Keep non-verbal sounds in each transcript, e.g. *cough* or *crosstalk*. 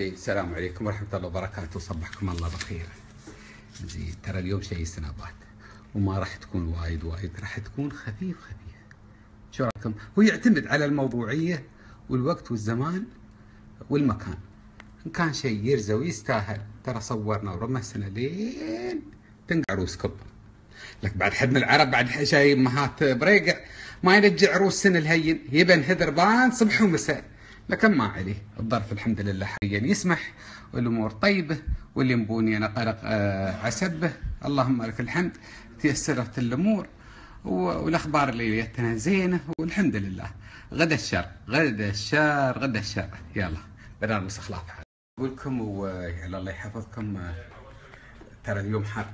السلام عليكم ورحمة الله وبركاته. صبحكم الله بخير. زين ترى اليوم شيء سنابات وما راح تكون وايد وايد راح تكون خفيف خفيف. شو رأيكم؟ هو يعتمد على الموضوعية والوقت والزمان والمكان. إن كان شيء يرزى ويستاهل ترى صورنا ورمسنا لين تنقع عروسكم لك بعد حد من العرب بعد شيء مهات بريقع ما ينجع عروس سن الهين. يبن هدربان صبح ومساء لكن ما عليه. الظرف الحمد لله حاليا يسمح والأمور طيبه واللي مبوني أنا قلق آه عسبه اللهم لك الحمد. تيسرت الأمور والأخبار اللي جتنا زينة والحمد لله. غدا الشر. غدا الشر. غدا الشر. يلا. برنامج اخلاق أقول لكم ويعني الله يحفظكم آه، ترى اليوم حر.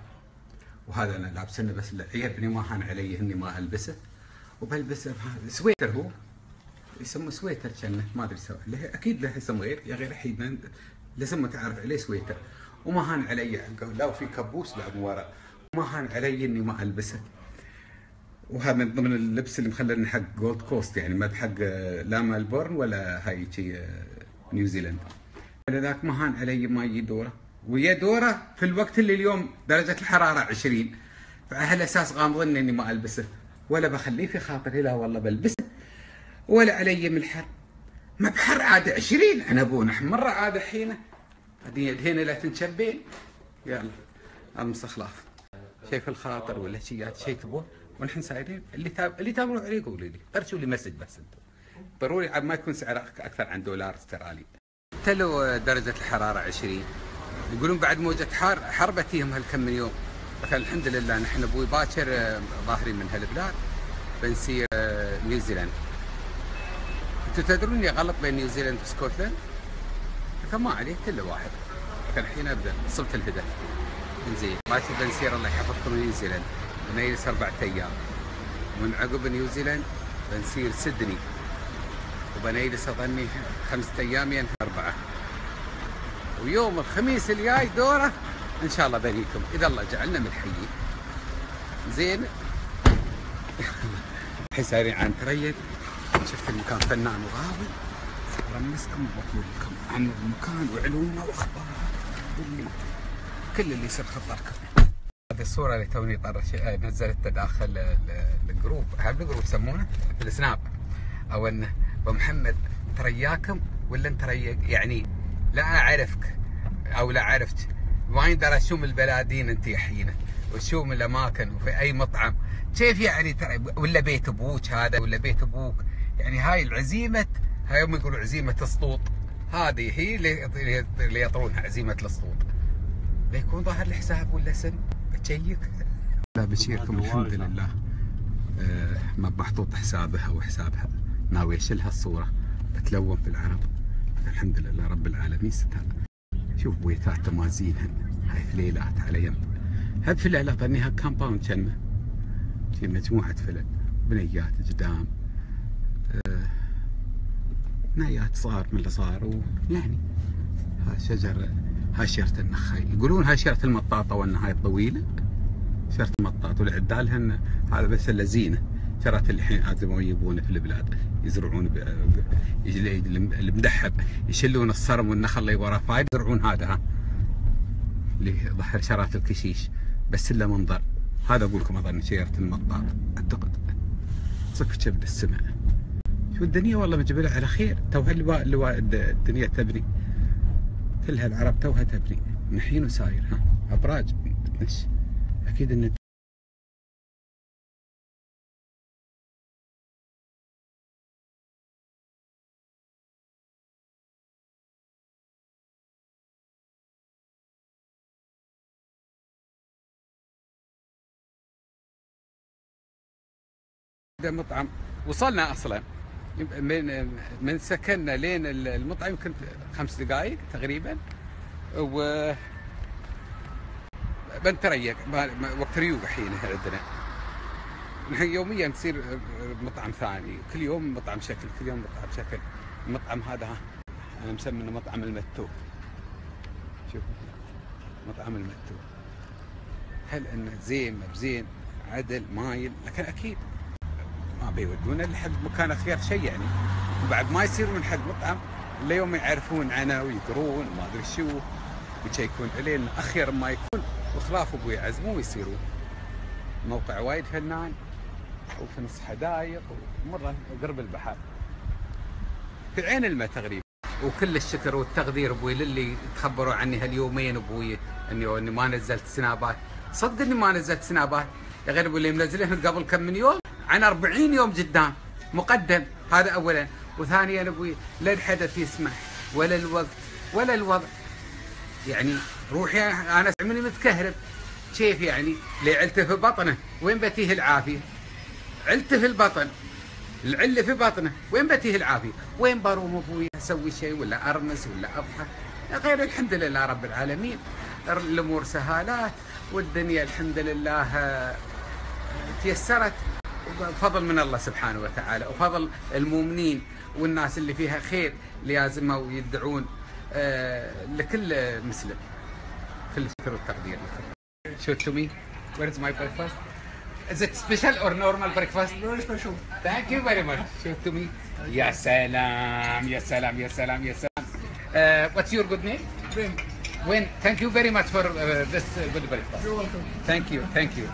وهذا أنا لابسنه بس عيبني ما هان علي إني ما ألبسه. وبلبسه سويتر هو. يسمى سويتر كأنه ما أدري سوى. له أكيد له اسم غير. يا غير الحين لازم متعرف عليه سويتر. وما هان علي. لا وفي كبوس بعد ورا. ما هان علي إني ما ألبسه. وهذا من ضمن اللبس اللي مخليني حق جولد كوست يعني ما حق لا ملبورن ولا هاي نيوزيلند لذاك ما هان علي ما يجي دوره. ويا دوره في الوقت اللي اليوم درجة الحرارة 20 فعلى أساس غامضني إني ما ألبسه. ولا بخليه في خاطري. لا والله بلبسه. ولا علي من الحر ما بحر عاد 20 أنا أبونا مرة عاد حينه. هنا لا تنشبين. يلا المسخلاف شيء في الخاطر ولا شيء شيء تبون ونحن سايرين اللي تاب اللي تابعون عليه قولوا لي. ارسلوا لي مسج بس أنتم ضروري ما يكون سعره أكثر عن دولار استرالي. تلو درجة الحرارة 20 يقولون بعد موجة حار حر بتيهم هالكم من يوم. لكن الحمد لله نحن أبوي باكر آه، ظاهرين من هالبلاد. بنسير آه، نيوزيلاند أنتم تدرون إني غلط بين نيوزيلاند وسكوتلاند؟ لكن ما عليه كله واحد. الحين أبدأ وصلت الهدف. زين باكر بنسير الله يحفظكم نيوزيلاند بنجلس أربعة أيام. ومن عقب نيوزيلاند بنسير سيدني. وبنجلس أظني خمسة أيام ينهي أربعة. ويوم الخميس الجاي دوره إن شاء الله بنيكم. إذا الله جعلنا من الحيين. زين *laughs* سايرين عن تريد. شفت المكان؟ فنان وغاوي. ارمسكم واقول لكم عن المكان وعلومه واخباره كل اللي يصير خطركم هذه الصورة اللي توني طرش نزلتها داخل ال group. هذا ال group يسمونه في السناب. أو انه محمد ترياكم ولا أنت ريق يعني لا أعرفك أو لا عرفت. ما يقدر اشوم البلادين أنت حينه وشوم الأماكن؟ وفي أي مطعم؟ كيف يعني ترى؟ ولا بيت أبوك هذا؟ ولا بيت أبوك؟ يعني هاي العزيمة هاي هم يقولوا عزيمة السطوط. هذه هي اللي يطرونها عزيمة السطوط. بيكون ظاهر الحساب ولا اسم بتشيك لا بشيركم الحمد لله. آه ما محطوط حسابها وحسابها ناوي اشيلها الصورة بتلون في العرب. الحمد لله رب العالمين ستر شوف بويتات تمازينهن هاي فليلات على يم هب فليلة ظنيها كامباوند كلمة في مجموعة فلل بنيات قدام نايات صار من اللي صار ويعني ها شجر هاي شجرة النخاي يقولون هاي شجرة المطاطة والنهاية الطويلة شجرة المطاط والعدالهن هذا بس اللي زينة. شرات الحين عازموا يجيبونه في البلاد يزرعون المدحب يشلون الصرم والنخل اللي وراه فايد يزرعون هذا ها. اللي ظهر شرات الكشيش بس إلا منظر. هذا أقول لكم أظن شجره المطاط أعتقد. صك كبد السماء. شو الدنيا؟ والله مجبلة على خير. توها اللواء الدنيا تبني. كلها العرب توها تبني. من وساير ها. أبراج بتنش أكيد إن مطعم. وصلنا أصلا. من من سكننا لين المطعم يمكن خمس دقائق تقريبا. و بنتريق وقت ريوق الحين عندنا. نحن يوميا نصير مطعم ثاني. كل يوم مطعم شكل كل يوم مطعم شكل. المطعم هذا أنا مسمينه مطعم المتو. شوف مطعم المتو. هل إنه زين ما بزين؟ عدل مايل؟ لكن أكيد ما بيودونا لحد مكان خير شيء يعني. وبعد ما يصير من حق مطعم ليوم يعرفون عنا ويدرون ما أدري شو ويكون علينا أخير ما يكون وخلاف أبوي يعزمون ويصيرون موقع وايد فنان وفي نص حدايق ومرة قرب البحر. في عين الماء تقريبا. وكل الشكر والتقدير أبوي للي تخبروا عني هاليومين أبوي اني إني ما نزلت سنابات. صدق إني ما نزلت سنابات. يا غير أبوي اللي منزلين قبل كم من يوم. عن 40 يوم قدام. مقدم. هذا اولا. وثانيا أبوي لا الحدث يسمح. ولا الوقت. ولا الوضع. يعني روحي أنا مني متكهرب. كيف يعني؟ لي علته في بطنه؟ وين بتيه العافية؟ علته في البطن. العلة في بطنه. وين بتيه العافية؟ وين بروم أبوي؟ أسوي شيء ولا ارمس ولا اضحك غير الحمد لله رب العالمين. الأمور سهالات. والدنيا الحمد لله آه، تيسرت. فضل من الله سبحانه وتعالى وفضل المؤمنين والناس اللي فيها خير لازموا يدعون آه، لكل مسلم كل الشكر والتقدير Show to me. Where is my breakfast? Is it special or normal breakfast? Very special. Thank you very much. Show to me. يا سلام يا سلام يا سلام يا سلام. Uh, what's your good name? Ben, When thank you very much for uh, this uh, good breakfast. you're welcome. Thank you, thank you.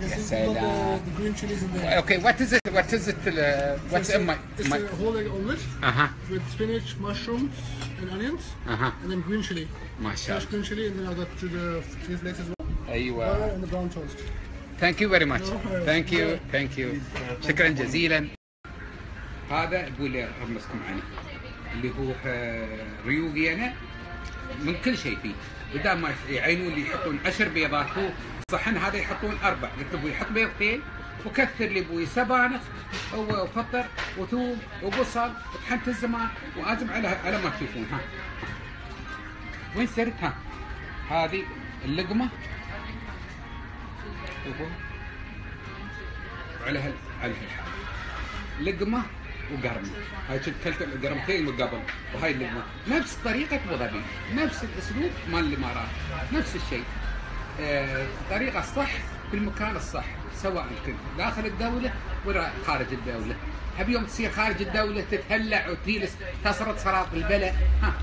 I Yes, guess you got hello. the, the green chilies in there. Okay, what is it? What is it? Uh, what's it's in my a, it's my? a whole egg omelet Uh huh. with spinach, mushrooms, and onions, Uh huh. and then green chili. ما شاء الله. green chili, and then I got to the chili flakes as well. أيوه. and the brown toast. Thank you very much. No, Thank you. Thank you. شكرا جزيلا. هذا ابو اللي ارمسكم عنه اللي هو آه، ريوقي أنا من كل شيء فيه بدل ما يعينون لي يحطون عشر بيضات هو الصحن هذا يحطون أربع. قلت أبوي حط بيضتين وكثر لي أبوي سبانخ وفطر وثوم وبصل وطحنت الزمان وأزم على على ما تشوفون ها. وين صرت ها هذه اللقمة. وعلى هال على هالحال لقمة وقرمة. هاي كنت كلت؟ القرمتين من قبل وهاي اللقمة. نفس طريقة ابو ظبي نفس الأسلوب مال الإمارات. نفس الشيء. الطريقة الصح في المكان الصح سواء كنت داخل الدولة ولا خارج الدولة. هب يوم تصير خارج الدولة تتهلع وتجلس تسرط سراط البلد ها.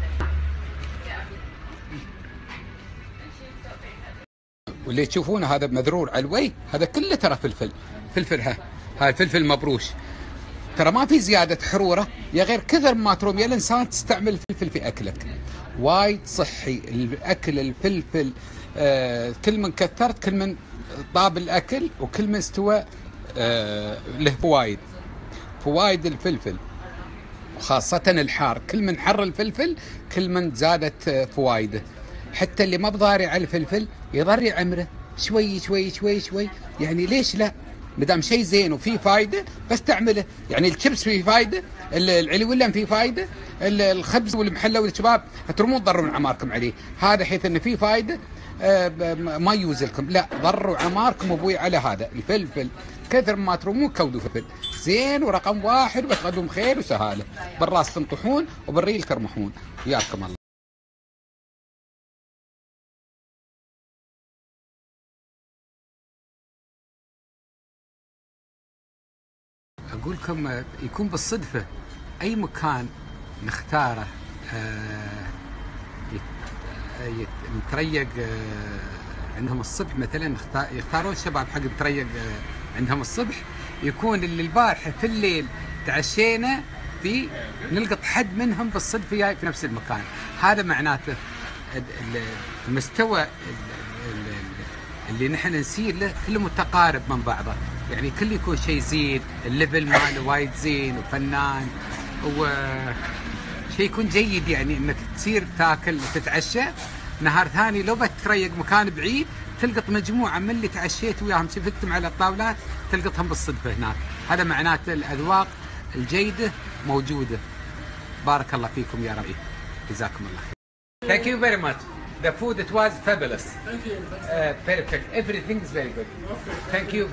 واللي تشوفونه هذا مذرور علوي هذا كله ترى فلفل. فلفل ها هاي الفلفل مبروش. ترى ما في زيادة حرورة يا غير كثر ما تروم يا الإنسان تستعمل الفلفل في أكلك. وايد صحي الأكل الفلفل. كل من كثرت كل من طاب الأكل وكل من استوى آه له فوايد فوايد الفلفل وخاصة الحار. كل من حر الفلفل كل من زادت آه، فوايده حتى اللي ما بضاري على الفلفل يضر عمره. شوي شوي شوي شوي. يعني ليش لا؟ مدام شيء زين وفيه فايدة بس تعمله. يعني الشيبس فيه فايدة ال- العلي ولم فيه فايدة ال- الخبز والمحلى والشباب ترمون تضرون عماركم عليه. هذا حيث انه فيه فايدة. آه، ما يوزلكم. لا ضروا عماركم أبوي على هذا. الفلفل كثر ما ترمون كودوا فلفل. زين ورقم واحد وتقدم خير وسهالة. بالراس تنطحون وبالريل ترمحون. وياكم الله. أقول لكم آه، يكون بالصدفة أي مكان نختاره آه، آه، متريق آه، عندهم الصبح مثلا يختارون الشباب حق متريق آه، عندهم الصبح. يكون اللي البارحه في الليل تعشينا في نلقط حد منهم بالصدفه جاي في نفس المكان. هذا معناته ال- ال- المستوى ال- ال- ال- اللي نحن نسير له كله متقارب من بعضه. يعني كل يكون شيء زين الليفل ماله وايد زين وفنان و شيء يكون جيد يعني إنك تصير تاكل وتتعشى نهار ثاني لو بتريق مكان بعيد تلقط مجموعة من اللي تعشيت وياهم شفتهم على الطاولات تلقطهم بالصدفه هناك هذا معناته الأذواق الجيدة موجودة بارك الله فيكم يا ربي جزاكم الله خير Thank you very much. The food it was fabulous. Thank you. Uh, perfect. Everything is very good. Thank you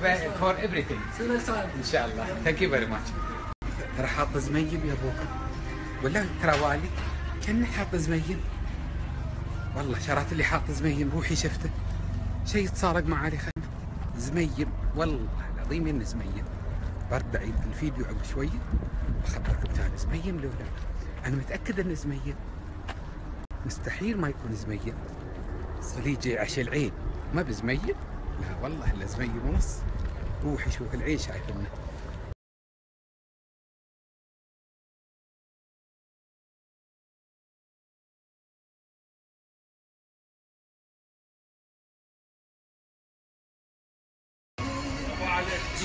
for everything. See you next time. ان شاء الله. Thank you very much. ترى حاط زميم يا أبوك. ولا ترى والي كان حاط زميم. والله شرات اللي حاط زميم روحي شفته. شيء تصارق مع علي خلف. زميم والله العظيم إنه زميم. برد بعيد الفيديو عقب شوية بخبركم تاني زميم لو لا. أنا متأكد إنه زميل مستحيل ما يكون زميل صليجي عشا العين ما بزميل لا والله إلا زميل ونص روح يشوف العين شايف إنه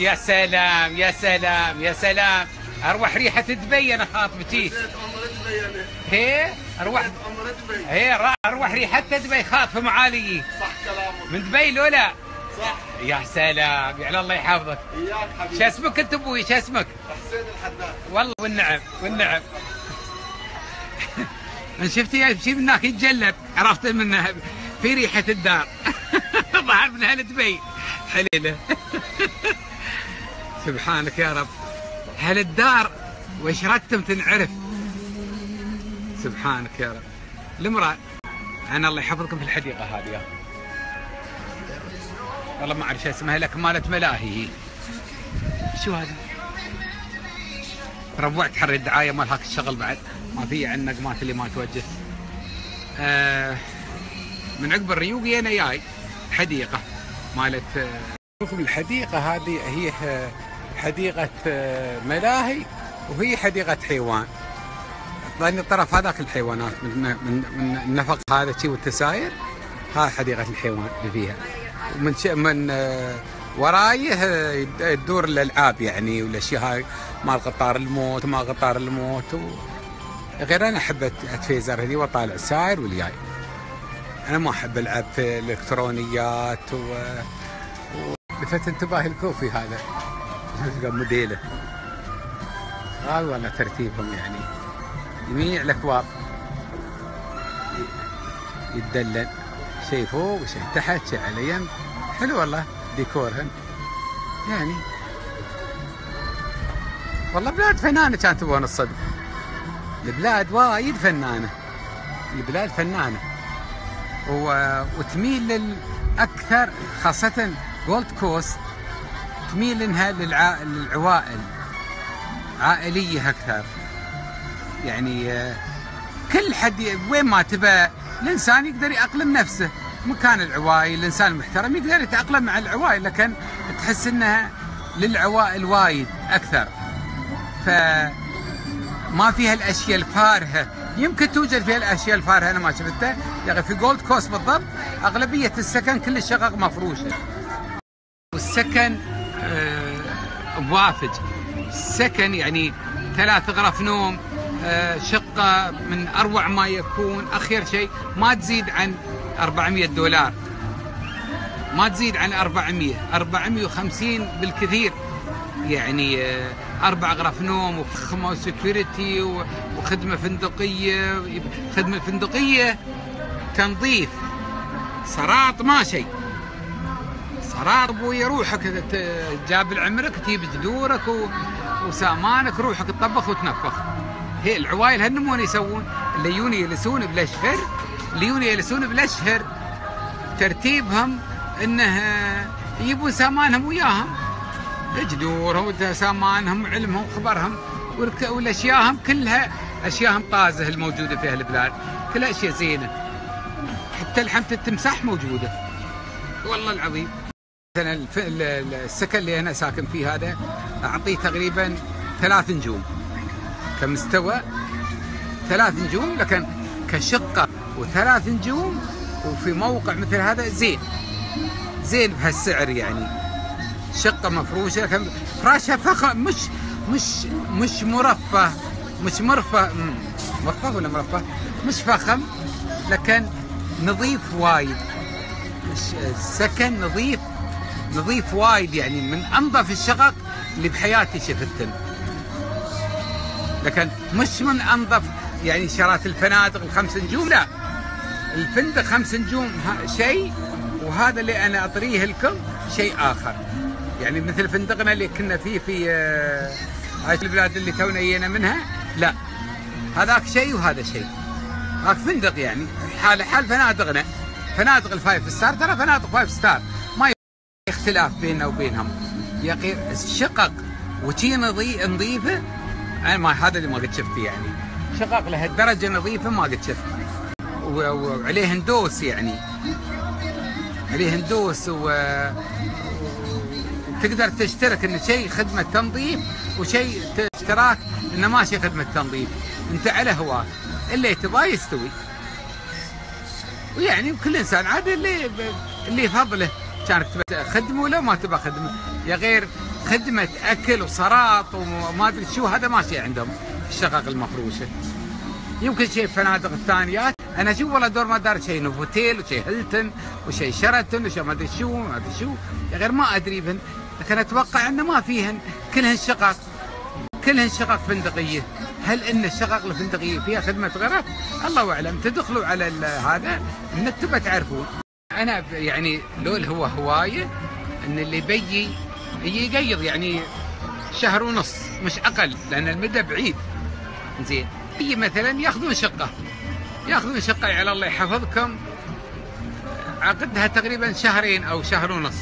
يا سلام يا سلام يا سلام. أروح ريحة دبي أنا خاطبتي هي؟ أروح. هي أروح ريحة دبي خاطف معالي. صح كلامك. من دبي لو لا. صح. يا سلام يعني الله يحفظك. إياك شو حبيبي اسمك أنت أبوي؟ شو اسمك؟ حسين الحداد. والله والنعم والنعم. من *laughs* شفتي شي من هناك يتجلب؟ عرفت من في ريحة الدار. *laughs* ظهر من أهل دبي. حليلة. *laughs* سبحانك يا رب. هل الدار وش رتم تنعرف؟ سبحانك يا رب. المرأة أنا الله يحفظكم في الحديقة هذه. والله ما أعرف شو اسمها لكن مالت ملاهي. هي شو هذا؟ روعت حر الدعاية مال هاك الشغل بعد. ما في عنق مات اللي ما توجه. آه من عقب الريوق أنا جاي حديقة مالت آه، شوف الحديقة هذه هي حديقة آه، ملاهي وهي حديقة حيوان لأن الطرف هذاك الحيوانات من من من النفق هذا شي والتساير هاي حديقة الحيوان اللي فيها ومن. من آه، ورايه آه، تدور الالعاب يعني والاشياء هاي مال قطار الموت وما قطار الموت. غير أنا أحب أتفيزر هذي وأطالع الساير والجاي أنا ما أحب ألعب في الإلكترونيات و... و... لفت انتباهي الكوفي هذا شوف موديلة. هاي والله ترتيبهم يعني. جميع الأكواب. يتدلل. شيء فوق وشيء تحت شيء على يم. حلو والله ديكورهن يعني. والله بلاد فنانة كانت تبون الصدق. البلاد وايد فنانة. البلاد فنانة. و... وتميل للأكثر خاصة جولد كوست تميل انها للع... للعوائل. عائلية أكثر يعني آه، كل حد وين ما تبى الإنسان يقدر يأقلم نفسه. مكان العوائل الإنسان المحترم يقدر يتأقلم مع العوائل لكن تحس إنها للعوائل وايد أكثر. ف ما فيها الأشياء الفارهة. يمكن توجد فيها الأشياء الفارهة أنا ما شفتها يعني في جولد كوست بالضبط أغلبية السكن كل الشقق مفروشة. والسكن بوافج سكن يعني ثلاث غرف نوم آه، شقة من أروع ما يكون أخير شيء ما تزيد عن 400 دولار. ما تزيد عن 400 450 بالكثير. يعني آه، أربع غرف نوم وفخمة وسكيورتي وخدمة فندقية. خدمة فندقية تنظيف. سراط ما شيء. صرار أبوي روحك جاب العمرك تجيب جذورك. وسامانك روحك تطبخ وتنفخ. هي العوايل هالنمون يسوون. اللي يجون يجلسون بالاشهر اللي يجون يجلسون بالاشهر ترتيبهم إنه يجيبون سامانهم وياهم. جذورهم وسامانهم وعلمهم وخبرهم والاشياءهم كلها اشياءهم طازة الموجودة في هالبلاد كلها أشياء زينة. حتى لحمه التمساح موجودة. والله العظيم. مثلا السكن اللي أنا ساكن فيه هذا أعطيه تقريبا ثلاث نجوم. كمستوى ثلاث نجوم لكن كشقة وثلاث نجوم وفي موقع مثل هذا زين. زين بهالسعر يعني. شقة مفروشة لكن فراشها فخم مش مش مش مرفه. مش مرفه. مرفه ولا مرفه؟ مش فخم لكن نظيف وايد. السكن نظيف نظيف وايد يعني من أنظف الشقق اللي بحياتي شفتهم لكن مش من أنظف يعني شرات الفنادق الخمس نجوم لا. الفندق خمس نجوم شيء وهذا اللي أنا أطريه لكم شيء آخر. يعني مثل فندقنا اللي كنا فيه في آه، هاي البلاد اللي تونا جينا منها لا. هذاك شيء وهذا شيء. هاك فندق يعني حال حال فنادقنا. فنادق ال five star ترى فنادق five star. ما اختلاف بيننا وبينهم. يا أخي الشقق وشي نظي نظيفه أنا ما هذا اللي ما قد شفته يعني. شقق لهالدرجة نظيفه ما قد شفت و- وعليه هندوس يعني. عليه هندوس و تقدر تشترك إن شيء خدمة تنظيف وشيء اشتراك إنه ماشي خدمة تنظيف. أنت على هواك اللي تبغاه يستوي. ويعني كل إنسان عاد اللي اللي يفضله. كانك تبى خدمه ولا ما تبى خدمه يا غير خدمة أكل وسراط وما أدري شو هذا ماشي عندهم الشقق المفروشة. يمكن شيء فنادق الثانيات أنا أشوف والله دور ما دار شيء نوفوتيل وشيء هيلتون وشيء شيراتون وشيء ما أدري شو ما أدري شو. يا غير ما أدري بهن. لكن أتوقع انه ما فيهن كلهن شقق كلهن شقق فندقية. هل إن الشقق الفندقية فيها خدمة غرف؟ الله أعلم. تدخلوا على هذا النت تعرفون. أنا يعني لول هو هواية إن اللي بيجي يجي يقيض يعني شهر ونص مش أقل لأن المدى بعيد. زين يجي مثلا يأخذون شقة. يأخذون شقة على الله يحفظكم. عقدها تقريبا شهرين أو شهر ونص.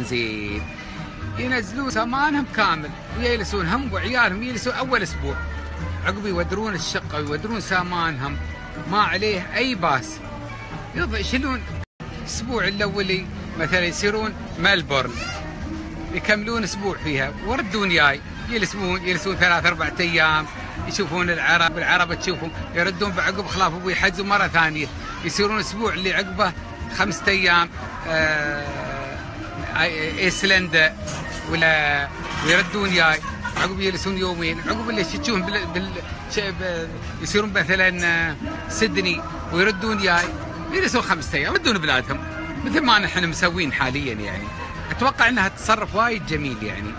زين ينزلون سامانهم كامل ويجلسون هم وعيالهم يجلسون أول أسبوع. عقب يودرون الشقة ويودرون سامانهم. ما عليه أي باس. يشيلون الأسبوع الأولي مثلا يصيرون ملبورن. يكملون أسبوع فيها. وردون جاي. يلسمون يلسون ثلاث أربع أيام. يشوفون العرب. العرب تشوفهم. يردون بعقب خلاف أبوي يحجزوا مرة ثانية. يصيرون أسبوع اللي عقبه خمسة أيام آه إيسلندا ولا ويردون جاي. عقب يجلسون يومين. عقب اللي تشوفهم بال... بال... يصيرون مثلا آه، سيدني. ويردون جاي. يجلسون خمسة أيام يردون بلادهم. مثل ما نحن مسوين حاليا يعني. أتوقع إنها تصرف وايد جميل يعني.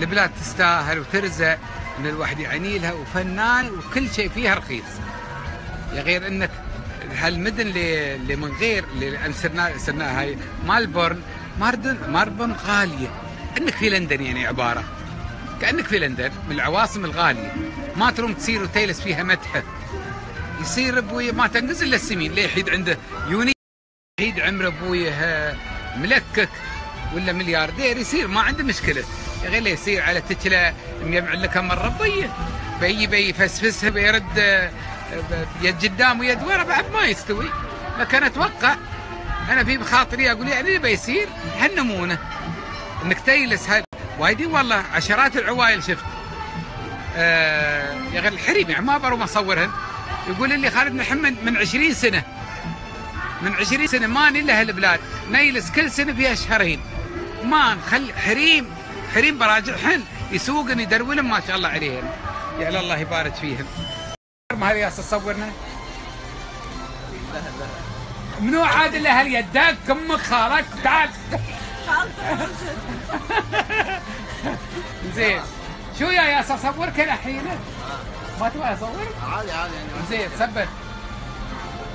البلاد تستاهل وترزق إن الواحد يعني لها وفنان وكل شيء فيها رخيص. يا غير إنك هالمدن اللي, من غير اللي صرنا هاي مالبورن ماردن مالبورن غالية. كأنك في لندن يعني عبارة. كأنك في لندن من العواصم الغالية. ما تروم تصير وتيلس فيها متحف يصير أبوي ما تنقز إلا السمين. ليه يحيد عنده يوني؟ يحيد عمر أبوي ها، ملكك ولا ملياردير؟ يصير ما عنده مشكلة. غير يصير على تكله مجمع لك مرة ربيه بيجي بيفسفسها بيرد آه، ب- يد قدام ويد ورا بعد ما يستوي. لكن أتوقع. أنا في بخاطري أقول يعني اللي بيصير هالنمونة. إنك تجلس هاي وايدين والله عشرات العوائل شفت. آه يا غير الحريم يعني ما بروا مصورهن يقول لي خالد محمد من 20 سنة. من 20 سنة ما نيل هالبلاد. نيلس كل سنة فيها شهرين. ما نخلي حريم حريم براجعهن يسوقن يدرولن ما شاء الله عليهن يا الله يبارك فيهن ما هذه ياس تصورنا؟ منو عاد إلا هل يدك أمك خالك. تعال. *laughs* زين. شو يا ياس اصورك الحين؟ ما تبغى أصور؟ عادي عادي يعني. زين ثبت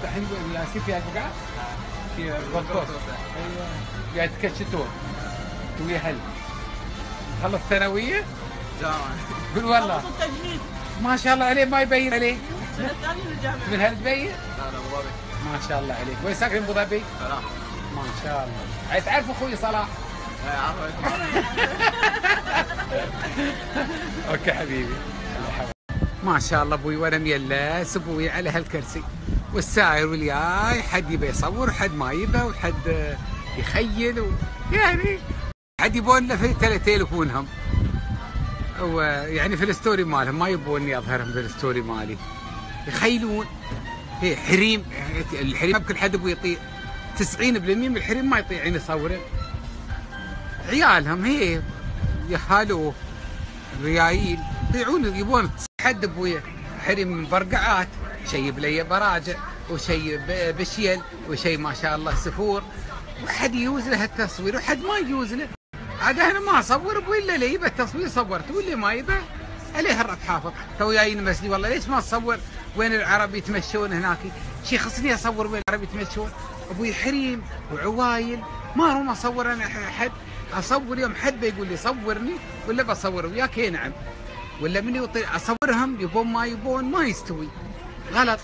الحين ياسين في البقعه في جولد كوست أيوه. قاعد تكشتون ويا هل. خلص ثانوية؟ جامعة. قول والله. التجنيد. ما شاء الله عليه ما يبين عليه السنة الثانية للجامعة من هل تبين؟ لا لا ابو ظبي ما شاء الله عليك. وين ساكن أبو ظبي؟ لا ما شاء الله. عاد تعرف أخوي صلاح؟ لا عفوا *laughs* أوكي حبيبي. ما شاء الله أبوي وأنا ميلس أبوي على هالكرسي. والساير والياي حد يبي يصور وحد ما يبى وحد يخيل. يعني حد يبون له في تل- تليفونهم. ويعني في ال story مالهم ما يبوني اظهرهم في ال story مالي. يخيلون. هي حريم. الحريم بكل حد أبوي يطيع. 90% من الحريم ما يطيعين يصورون عيالهم هي يهالوه. ريايل. يطيعون يبون حد ابويا حريم من برقعات شيء بلي براجع وشيء ب- بشيل وشيء ما شاء الله سفور. وحد يجوز له التصوير وحد ما يجوز له. عاد أنا ما أصور إلا اللي يبى التصوير صورت واللي ما يبى عليه الرب حافظ. تو جايين مسلي والله ليش ما تصور وين العرب يتمشون هناك؟ شي خصني أصور وين العرب يتمشون؟ أبوي حريم وعوايل. ما هو ما اصور أنا احد أصور يوم حد بيقول لي صورني ولا بصور وياك. اي نعم. ولا من يطير أصورهم يبون ما يبون ما يستوي. غلط.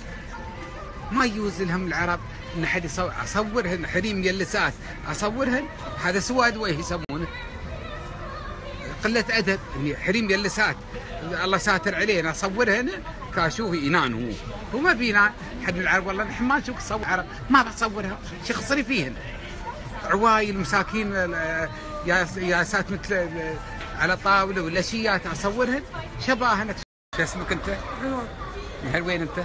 ما يجوز لهم العرب إن حد يصور حريم يلسات. أصورهن؟ هذا سواد وجه يسمونه. قلة أدب. حريم جلسات الله ساتر علينا. أصورهن؟ كاشوف ينان هو هو ما بينان حد العرب والله نحن ما نشوف تصور عرب. ما بصورها شو خسري فيهن عوايل مساكين يا يا سات مثل ال- على طاولة ولا شيات أصورهن؟ شباهن شو اسمك أنت؟ عمر. من وين أنت؟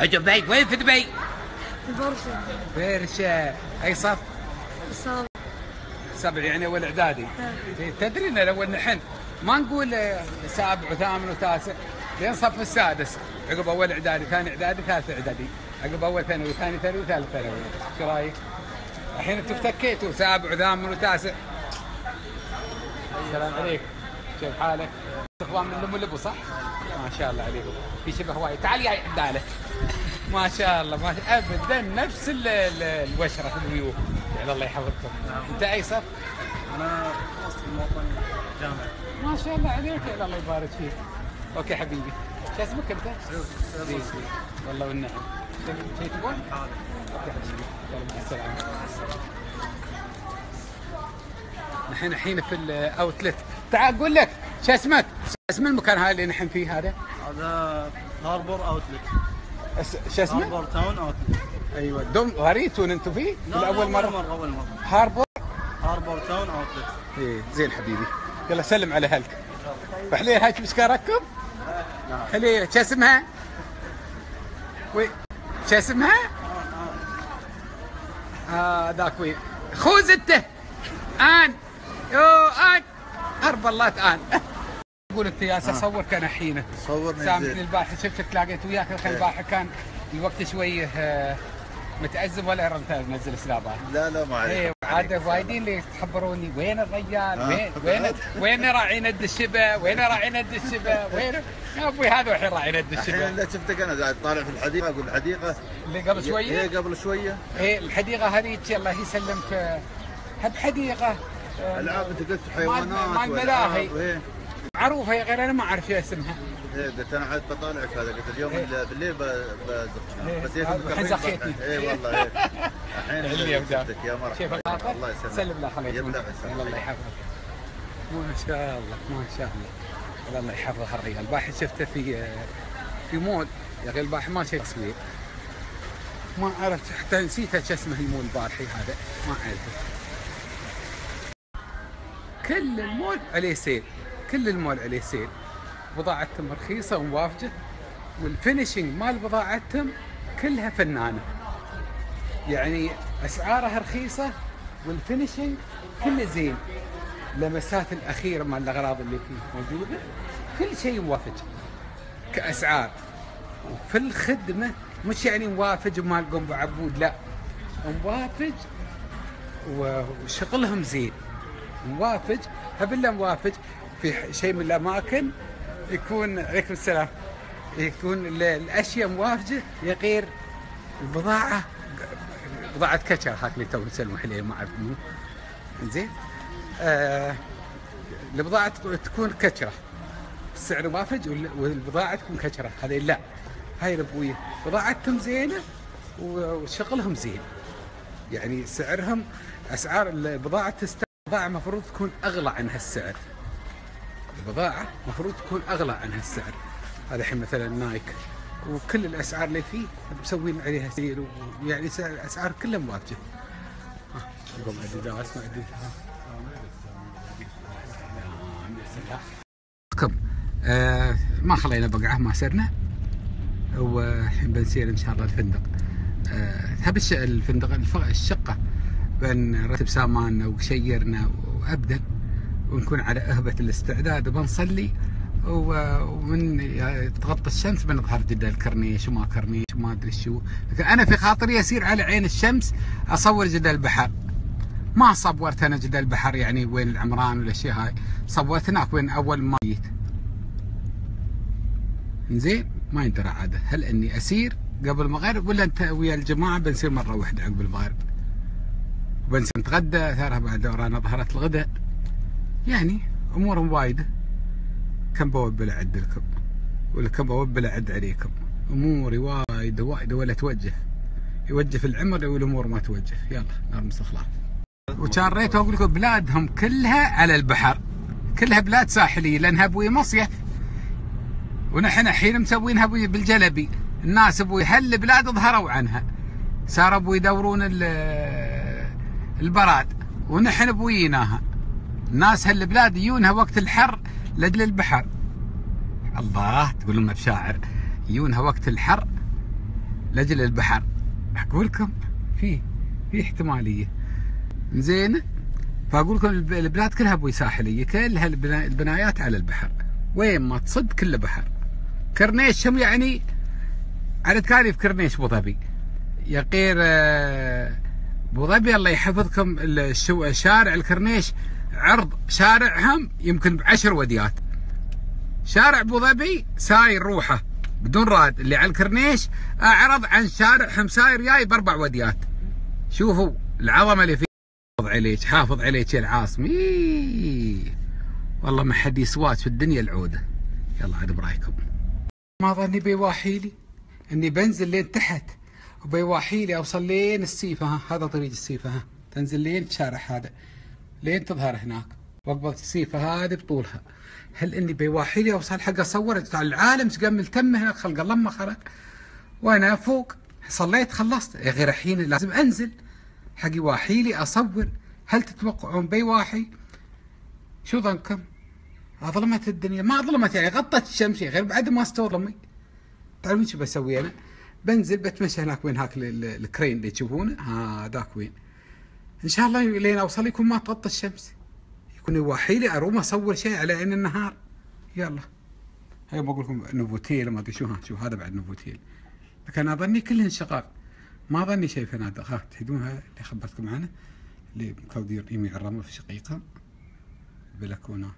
دبي. دبي. وين في دبي؟ البرشا برشا. أي صف؟ الصالح سبع يعني أول إعدادي. تدري ان الأول نحن ما نقول آه، سابع وثامن وتاسع. لين صف السادس. عقب أول إعدادي ثاني إعدادي ثالث إعدادي. عقب أول ثانوي ثاني ثانوي ثالث ثانوي. شو رأيك؟ الحين أنتم افتكيتوا سابع وثامن وتاسع. السلام عليكم كيف حالك؟ اخوان من الام والابو صح؟ ما شاء الله عليكم في شبه وايد تعال يا عدالة. ما شاء الله ما شاء ابدا نفس ال- ال- البشره في الويوه يعني الله يحفظكم. أنت أي صف؟ أنا وسط الموطن جامعه ما شاء الله عليك. الله يبارك فيك. أوكي حبيبي. شو اسمك أنت؟ زين والله والنعم. شيء تقول؟ أوكي حبيبي. يلا مع السلامة. نحن الحين في ال outlet. تعال أقول لك شو اسمك؟ اسم المكان هذا اللي نحن فيه هذا؟ هذا Harbour Outlet. شو اسمه؟ Harbour Town Outlet. أيوه. دوم غريتون أنتم فيه؟ لا أول مرة. مرة أول مرة. هاربور؟ هاربور تاون اوتلت. إيه زين حبيبي. يلا سلم على أهلك. وحليل هاي بشكاركم حليل شو اسمها؟ وي شو اسمها؟ آه ذاك وين خوز انت آن. يو هرب الله ان قول انت يا اصور كان حينه. صورني سامحني البارحه شفتك تلاقيت وياك الحين البارحه كان الوقت شوية آه، متأزم ولا انت تنزل سنابات لا لا ما إيه عليك. عاد وايدين اللي يتخبروني وين الرجال؟ آه. وين وين *laughs* وين راعي ند الشبا وين راعي ند الشبا وين يا أبوي هذا الحين راعي ند الحين الشبا لا شفتك أنا قاعد طالع في الحديقة أقول الحديقه اللي قبل شوية؟ هي قبل شوية. إيه الحديقة هذيك الله يسلمك. آه، هب حديقة. آه، العاب أنت قلت حيوانات مال ملاهي. إيه. معروفة يا غير أنا ما أعرف اسمها إيه قلت أنا عاد بطالعك هذا قلت اليوم إيه. اللي بالليل ب- إيه. بس هي الحين زخيتني. بطنها. اي والله الحين. شفتك يا مرحبا؟ الله يسلمك سلم له خليك. الله يحفظك ما شاء الله ما شاء الله الله يحفظ الرجال الباحث شفته في في مول يا أخي الباحث ما شيء تصوير ما عرفت حتى نسيت شو اسمه المول البارحي هذا ما عرفت كل المول عليه sale. كل المول عليه sale. بضاعتهم رخيصة وموافجة. وال finishing مال بضاعتهم كلها فنانة. يعني أسعارها رخيصة وال finishing كله زين. لمسات الأخيرة مال الأغراض اللي فيه موجودة. كل شيء موافج. كأسعار. وفي الخدمة مش يعني موافج ومال قنب عبود لا. موافج وشغلهم زين. موافج هبلا موافج في شيء من الأماكن يكون عليكم السلام يكون ال- الأشياء موافجة يغير البضاعه بضاعة كشر اللي تو نسلموا عليه ما اعرف منو. زين آه البضاعة تك- تكون كشره السعر موافج وال- والبضاعة تكون كشره هذه لا. هاي الابويه بضاعتهم زينة وشغلهم زين. يعني سعرهم أسعار البضاعة تست البضاعة المفروض تكون أغلى عن هالسعر. البضاعة المفروض تكون أغلى عن هالسعر. هذا الحين مثلا نايك وكل الأسعار اللي فيه مسوين عليها سيل ويعني الأسعار كلها مواجهة. قوم اديداس ما اديداس آه ما خلينا بقعة ما سرنا. والحين بنسير إن شاء الله الفندق. آه هب الش- الفندق الف- الشقه بنرتب ساماننا وشيرنا وأبدأ ونكون على إهبة الاستعداد. وبنصلي ومن تغطي الشمس بنظهر جدا الكرنيش وما كرنيش وما أدري شو. أنا في خاطري اسير على عين الشمس أصور جدة البحر ما صورت أنا جدة البحر يعني وين العمران والاشياء هاي. صورت هناك وين أول ما جيت. زين ما يندرى عادة. هل إني أسير قبل المغرب ولا أنت ويا الجماعة بنسير مرة واحدة عقب المغرب؟ وبنسير نتغدى ترى بعد ورانا ظهرت الغداء. يعني أمور وايده كم بوبل أعد لكم. ولا كم بوبل أعد عليكم. أموري وايده وايده ولا توجه. يوجه العمر والأمور ما توجه. يلا نار مستخلاف وكان ريت أقول لكم بلادهم كلها على البحر. كلها بلاد ساحلية لأنها أبوي مصيف. ونحن الحين مسوينها أبوي بالجلبي. الناس أبوي هالبلاد ظهروا عنها؟ صار أبوي يدورون البراد ونحن ابويناها الناس هالبلاد يجونها وقت الحر لأجل البحر. الله تقول لهم بشاعر يجونها وقت الحر لأجل البحر. أقول لكم في في احتمالية. زين؟ فأقول لكم الب- البلاد كلها أبوي ساحلية. كلها البنا- البنايات على البحر. وين ما تصد كله بحر. كرنيش هم يعني على تكاليف كرنيش أبو ظبي. يا غير آه، أبو ظبي الله يحفظكم شارع الكرنيش عرض شارعهم يمكن بعشر وديات. شارع أبو ظبي ساير روحه بدون راد اللي على الكرنيش أعرض عن شارعهم ساير جاي بأربع وديات. شوفوا العظمة اللي فيه. حافظ عليك حافظ عليك يا العاصم. والله ما حد يسواك في الدنيا العودة. يلا عاد برايكم. ما ظني بيواحيلي إني بنزل لين تحت. وبيواحيلي أوصل لين السيفة ها هذا طريق السيفة ها. تنزل لين الشارع هذا لين تظهر هناك. وقبة السيفة هذه بطولها. هل إني بيواحيلي أوصل حق أصور؟ العالم تقمل تم هناك خلق الله ما خلق وأنا فوق. صليت خلصت. يا غير الحين لازم أنزل. حق يواحيلي أصور. هل تتوقعون بيواحي شو ظنكم؟ أظلمت الدنيا. ما أظلمت يعني غطت الشمس غير بعد ما استظلمي تعرفون شو بسوي أنا؟ بنزل بتمشى هناك وين هاك ال- ال- الكرين اللي تشوفونه؟ هذاك وين. إن شاء الله لين أوصل يكون ما تغطى الشمس. يكون يوحيلي أروم أصور شيء على عين النهار. يلا. هاي بقول لكم نوفوتيل ما أدري شو ها شو هذا بعد نوفوتيل. لكن أظني كلهن شقاق ما ظني شيء فنادق ها تهدونها اللي خبرتكم عنه. اللي مكودير يمي الرمل في شقيقة. بلكونات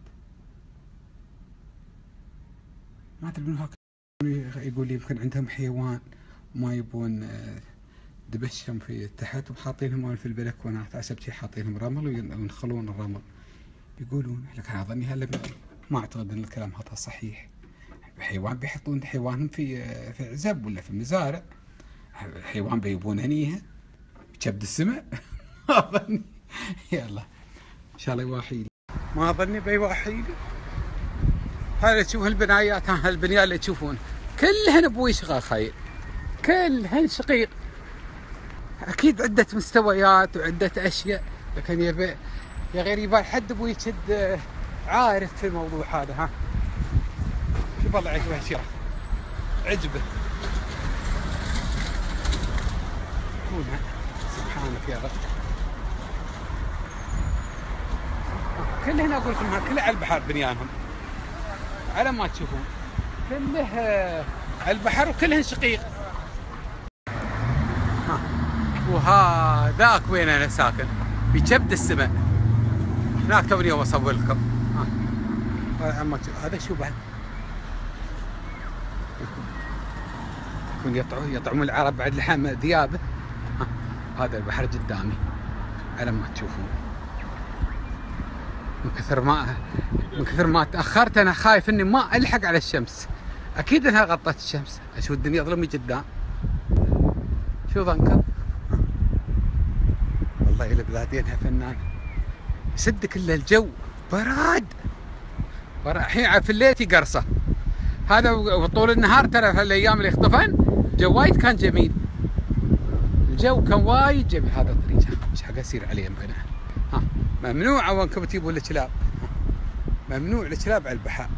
ما أدري منو هاك يقول لي يمكن عندهم حيوان. ما يبون آه، دبشهم في تحت وحاطينهم في البلكونات عسب شي حاطينهم رمل وين- وينخلون الرمل. يقولون لكن أنا اظني هلا ما أعتقد إن الكلام هذا صحيح. حيوان بيحطون حيوانهم في آه، في عزب ولا في مزارع. حيوان بيبون هنيها بكبد السماء. *laughs* ما أظني. يلا. إن شاء الله يواحيلي ما أظني بيواحيلي هذا تشوف البنايات ها البنيان اللي تشوفون. كلهن أبوي شقاق خير كلهن شقيق؟ أكيد عدة مستويات وعدة أشياء لكن يبي يا غير يبال حد أبوي يشد آه، عارف في الموضوع هذا ها؟ شوف والله عجبه اشياء عجبه. كونها سبحانك يا رب. كلهن أقول لكم ها، كله على البحر بنيانهم. على ما تشوفون. كله آه، على البحر وكلهن شقيق. وهذاك وين أنا ساكن؟ في كبد السماء. هناك توني يوم أصور لكم. عما تشوف- هذا شو بعد؟ يكون يطعون يطعمون العرب بعد لحم ذيابه. هذا البحر قدامي. على ما تشوفون. من كثر ما من كثر ما تأخرت أنا خايف إني ما ألحق على الشمس. أكيد إنها غطت الشمس. أشوف الدنيا ظلمي قدام. شو ظنكم؟ والله البلادينها فنان. يسد كل الجو. براد. الحين في الليل قرصة. هذا وطول النهار ترى في الأيام اللي اختفن جو وايد كان جميل. الجو كان وايد جميل. هذا الطريق مش حق أسير عليه يمكن؟ ها ممنوع وانكم تجيبون الكلاب ممنوع الكلاب على البحر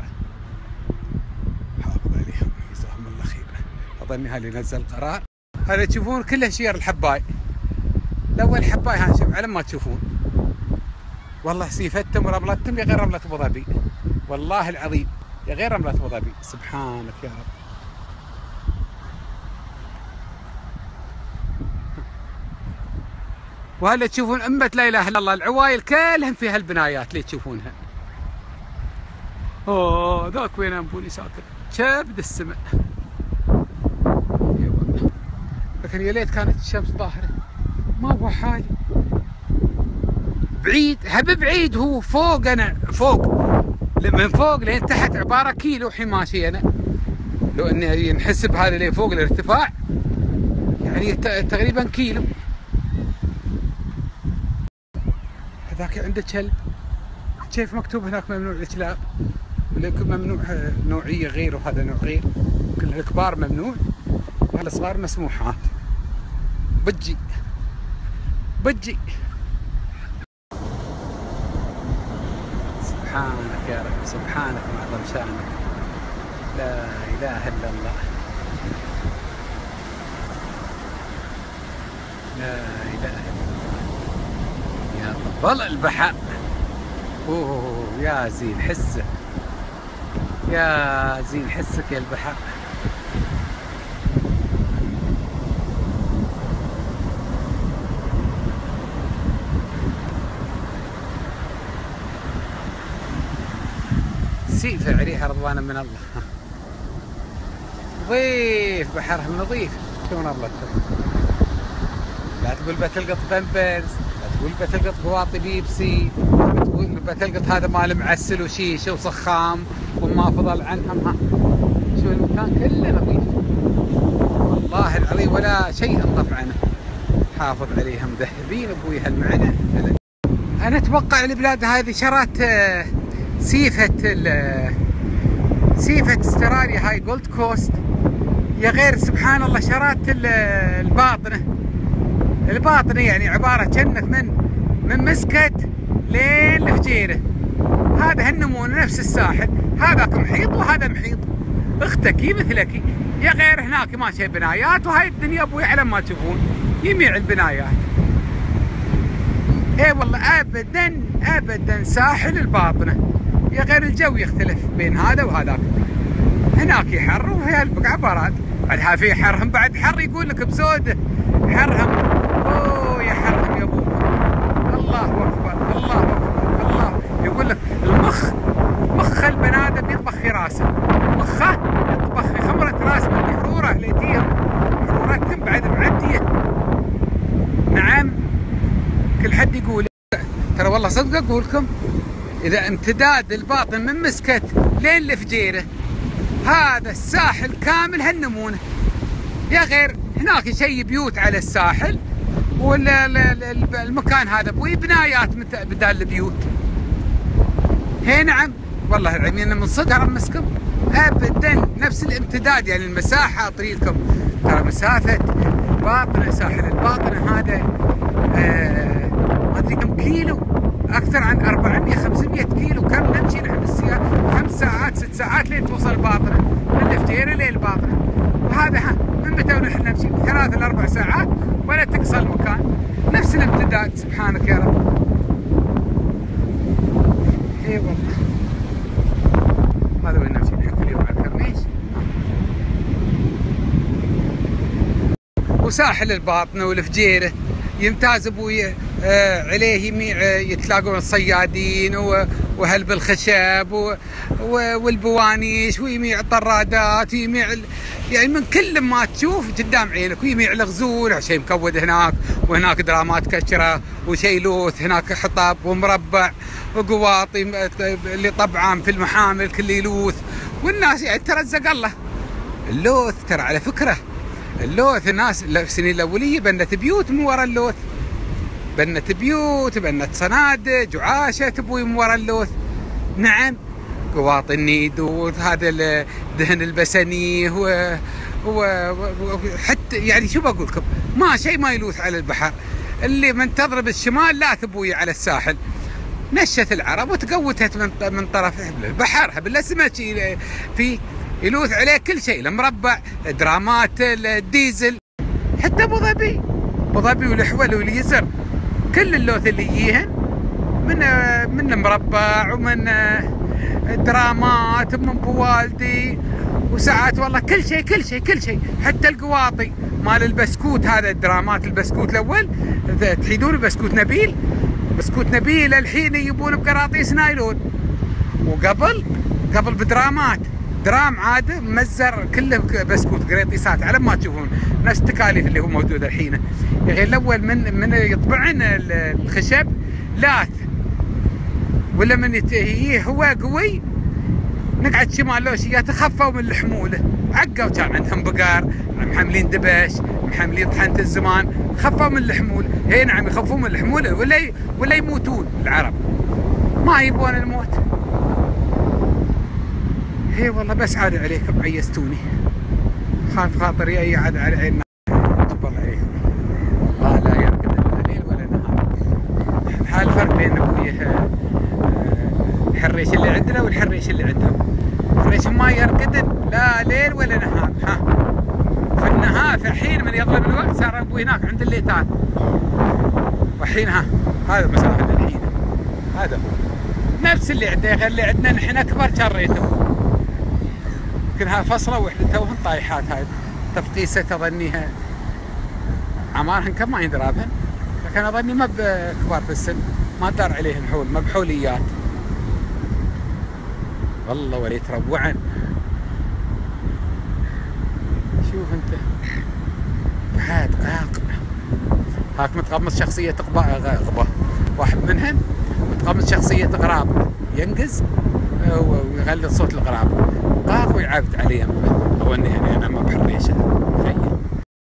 حافظ عليهم. جزاهم الله خير. اظني هذا اللي نزل قرار. هذا تشوفون كله شير الحباي الأول حباي ها شوف على ما تشوفون. والله سيفتهم ورملتهم يا غير رملة أبو ظبي. والله العظيم يا غير رملة أبو ظبي. سبحانك يا رب. *laughs* وهلا تشوفون أمة لا إله إلا الله؟ العوايل كلهم في هالبنايات اللي تشوفونها؟ أوه ذاك وين أنبوني ساكن كبد السماء. لكن يا ليت كانت الشمس ظاهرة. ما هو حالي بعيد هب بعيد هو فوق أنا فوق. من فوق لين تحت عبارة كيلو حين ماشي أنا. لو إني ينحسب هذا اللي فوق الارتفاع يعني تقريبا كيلو. ذاك عنده كلب. كيف مكتوب هناك ممنوع الكلاب ممنوع آه، نوعية غير وهذا نوع غير. كل الكبار ممنوع الصغار مسموحات. بتجي بتجي سبحانك يا رب سبحانك معظم شأنك. لا إله إلا الله. لا إله إلا الله. يا طبل البحر. أوه يا زين حسه يا زين حسك يا البحر. سيف عريها رضوانا من الله. نظيف بحرهم نظيف شلون الله. لا تقول بتلقط بامبرز لا تقول بتلقط قواطي بيبسي لا تقول بتلقط هذا مال معسل وشيشه وسخام وما فضل عنهم. ها شو المكان كله نظيف والله العظيم ولا شيء انضف عنه. حافظ عليهم ذهبين أبوي هالمعنى. أنا أتوقع البلاد هذه شرت سيفة ال- سيفة استراليا هاي جولد كوست يا غير سبحان الله شرات ال- الباطنة. الباطنة يعني عبارة كأنك من من مسكت لين الفجيرة. هذا هالنمونه نفس الساحل. هذاك محيط وهذا محيط. اختكي مثلك يا غير هناك ما شي بنايات وهاي الدنيا أبوي على ما تشوفون يميع البنايات. اي والله ابدا ابدا ساحل الباطنة. غير الجو يختلف بين هذا وهذاك هناك يحر وفي البقعة براد بعدها في حرهم بعد حر يقول لك بزوده حرهم. أوه يا حرهم يا أبوك. الله أكبر الله أكبر الله. يقول لك المخ مخ البني آدم يطبخ في راسه. مخه يطبخ في خمرة راسه من الحروره ليتيهم حرورتهم بعد معديه نعم. كل حد يقول. ترى والله صدق أقول لكم إذا امتداد الباطن من مسكت لين الفجيره هذا الساحل كامل هالنمونة. يا غير هناك شيء بيوت على الساحل والمكان هذا أبوي بنايات بدال البيوت. هي نعم والله العظيم أنا من صدق ارمسكم ابدا نفس الامتداد يعني المساحة اطريلكم ترى مسافة باطنة ساحل الباطنة هذا آه ما أدري كم كيلو. أكثر عن 400 500 كيلو. كم نمشي نحن بالسياره خمس ساعات ست ساعات لين توصل الباطنة. من الفجيره للباطنه وهذا ها من متى ونحن نمشي؟ ثلاث إلى ساعات ولا تقصى المكان. نفس الامتداد. سبحانك يا رب. إي والله. هذا وين نمشي نحن كل يوم على الكورنيش وساحل الباطنة والفجيرة. يمتاز أبوي. آه، عليه يميع آه، يتلاقون الصيادين و- وهلب الخشب و- و- والبوانيش ويميع الطرادات ويميع يعني من كل ما تشوف قدام عينك ويميع الغزول شيء مكود هناك وهناك درامات كشرة وشيء لوث هناك حطب ومربع وقواطي اللي طبعا في المحامل كل يلوث والناس يعني ترزق الله. اللوث ترى على فكرة اللوث الناس في السنين الأولية بنت بيوت من ورا اللوث. بنت بيوت بنت صنادق وعاشت أبوي من ورا اللوث. نعم قواطي النيد وهذا دهن البسنيه و و- و- حتى يعني شو بقول لكم؟ ما شيء ما يلوث على البحر. اللي من تضرب الشمال لا تبوي على الساحل. نشت العرب وتقوتت من من طرف البحر. بالاسمك في يلوث عليه كل شيء المربع درامات الديزل. حتى أبو ظبي. أبو ظبي والحول واليسر. كل اللوث اللي يجيهن من من مربع ومن درامات ومن بوالدي وساعات والله كل شيء كل شيء كل شيء. حتى القواطي مال البسكوت هذا الدرامات البسكوت الأول. تحيدون بسكوت نبيل؟ بسكوت نبيل الحين يجيبون بقراطيس نايلون. وقبل قبل بدرامات. درام عاده مزر كله بسكوت قريطيسات على ما تشوفون. نفس التكاليف اللي هو موجود الحين. أخي الأول من من يطبعن ال- الخشب لاث. ولا من هي هو قوي نقعد شمال لوشيات خفوا من الحمولة. عقوا كان عندهم بقار محملين دبش محملين طحنة الزمان. خفوا من الحمول إي نعم يخفوا من الحمول ولا ولا يموتون العرب. ما يبون الموت. اي والله بس عاد عليكم عيستوني خاف خاطري أي عاد على عيننا. جبر عليكم الله لا يرقد لا ليل ولا نهار هذا الفرق بين أبوي آه، الحريش اللي عندنا والحريش اللي عندهم. الحريش ما يرقدن لا ليل ولا نهار. ها. في النهار في حين من يظلم الوقت صار أبوي هناك عند الليتان. والحين ها هذا مسافه الحين. هذا هو. نفس اللي عنده غير اللي عندنا نحن أكبر كان ريتهم يمكن فصلة وحدة توهن طايحات هاي. تفقيسة تظنيها عمارهن كم؟ ما يندرى لكن أظني ما بكبار في السن. ما دار عليهن حول ما بحوليات. والله وليت روعا. شوف أنت. بعد قاق هاك متقمص شخصية غبا واحد منهم متقمص شخصية غراب ينقز آه، ويغلط صوت الغراب قاق ويعبد عليهم أو إني يعني أنا ما بحريشه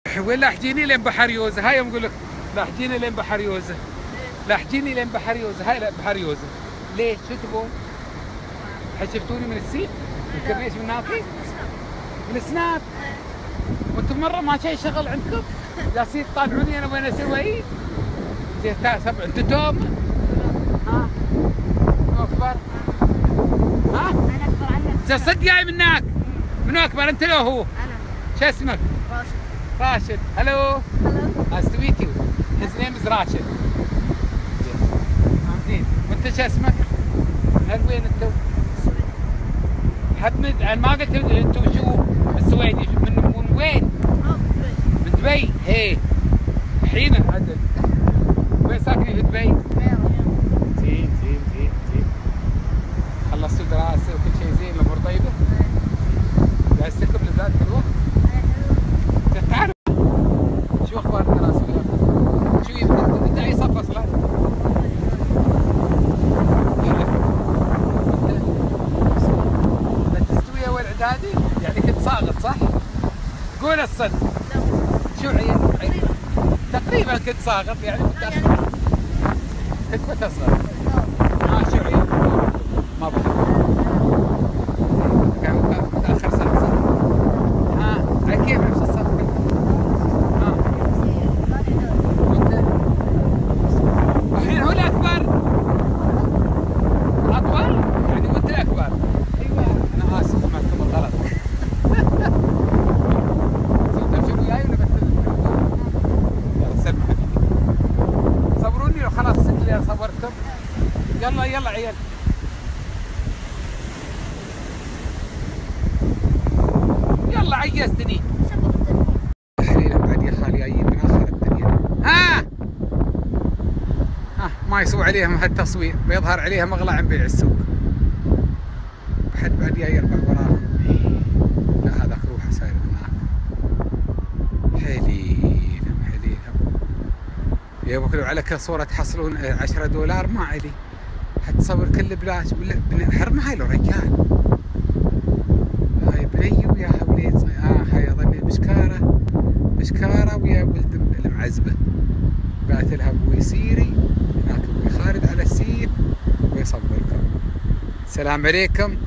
تخيل وين لاحجيني لين بحر يوزة هاي أقول لك لاحجيني لين بحر يوزة لاحجيني لين بحر يوزة هاي لا بحر يوزة ليه شو تبون؟ حشفتوني من السيف؟ من الكرنيش من ناطي؟ من السناب وأنتم مرة ما شيء شغل عندكم؟ جالسين تطالعوني أنا وين أسوي؟ زين تا- سبع أنتم؟ ها؟ أكبر؟ ها؟ أنا اكبر عنك زين صدق جاي من هناك منو اكبر انت لو هو؟ أنا. شو اسمك؟ راشد. راشد. هلو. هلو. Nice to meet you. His name is Rashid. زين. وانت شو اسمك؟ هل وين أنتم؟ حمد. أنا ما قلت أنتم شو؟ السويدي. من من وين؟ من دبي. هي. الحين عدل. وين ساكنين في دبي؟ زين زين زين زين. خلصتوا دراسة وكل شيء زين. دراستكم لبلاد حلوة؟ تعرف شو أخبار الدراسة وياك؟ شو يمكن أنت أي صف أصلا؟ انت تستوي أول إعدادي؟ يعني كنت ساقط صح؟ قول الصدق شو عيال- تقريبا كنت ساقط يعني متأخر كنت متصل آه شو عيال ما بحب كان متأخر سنة صح؟ ها على كيف نفس الصف كنت؟ ها وانت؟ الحين هو الاكبر اطول يعني وانت الاكبر أيوه أنا اسف ما كتبت غلط صدق شنو جاي ولا بت يلا سلم حبيبي صبروني لو خلاص ست اللي صورتكم يلا يلا عيال يلا عيزتني تحليل بعد يا خالي اي من اخر الدنيا ها ها ما يسوى عليهم هالتصوير بيظهر عليهم اغلى عن بيع السوق. حد بعد جاي يربع وراهم. لا هذاك روحه ساير هناك حليلهم حليلهم يبغوا على كل صورة تحصلون 10 دولار ما علي. حتصور كل بلاش حرم هاي لو رجال هاي بني وليد صغير. آه هاي أظني بشكارة بشكارة ويا ولد المعزبه قالت لها أبوي سيري هناك أبوي خالد على السير ويصوركم السلام عليكم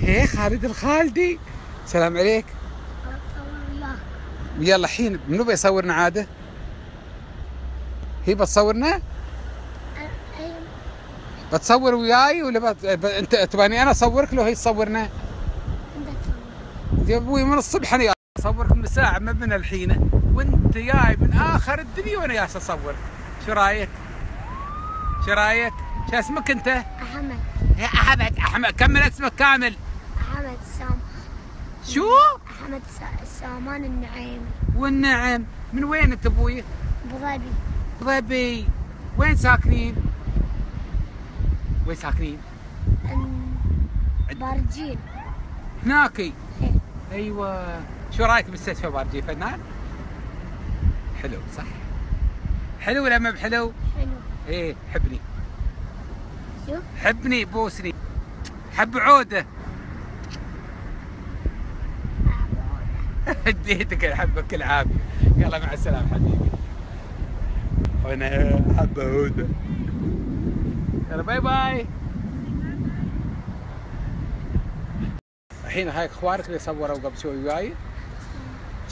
هي خالد الخالدي السلام عليك يلا الحين منو بيصورنا عادة؟ هي بتصورنا؟ بتصور وياي ولا بت... ب... انت تباني أنا اصورك لو هي تصورنا؟ يا أبوي من الصبح أنا اصورك من ساعه ما من الحين وانت جاي من آخر الدنيا وأنا جالس اصورك شو رأيك؟ شو رأيك؟ شو اسمك أنت؟ أحمد يا أحمد أحمد كمل اسمك كامل أحمد سام شو؟ أحمد سا- سامان النعيمي والنعم من وين أنت أبوي؟ ابو ظبي ظبي وين ساكنين؟ وين ساكنين؟ بارجيل هناكي إيه. أيوه شو رأيك بمستشفى بارجي فنان؟ حلو صح؟ حلو ولا ما بحلو؟ حلو إيه حبني. شو؟ حبني بوسني. حب عودة. اديتك يحبك العافيه يلا مع السلامة حبيبي. وأنا حبه هدى يلا bye bye. الحين هاي اخوانك اللي صوروا قبل شوي وياي.